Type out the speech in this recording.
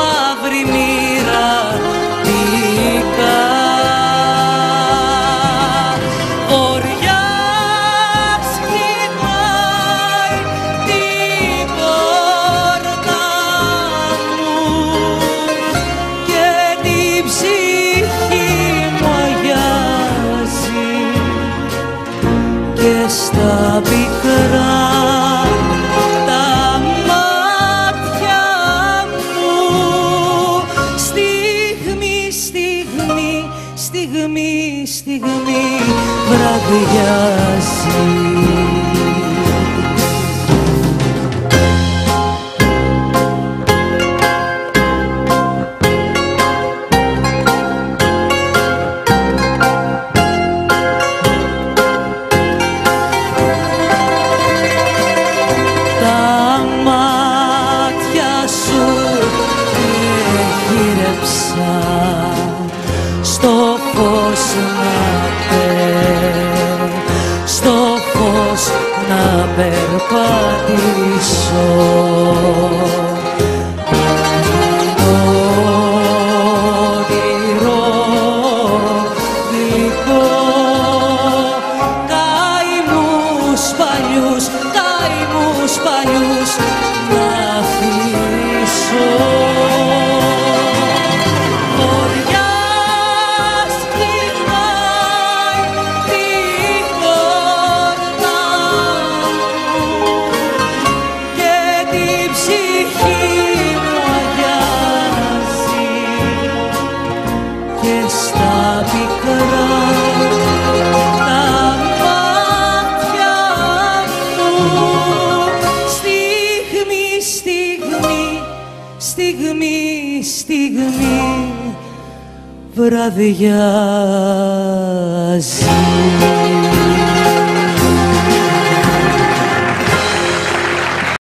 μαύρη μοίρα πήκα Βοριά ψυχημάει την πόρτα μου και την ψυχή μου αγιάζει. Και στα στιγμή, στιγμή βραδιάζει. aberto a ti. Βραδιάζει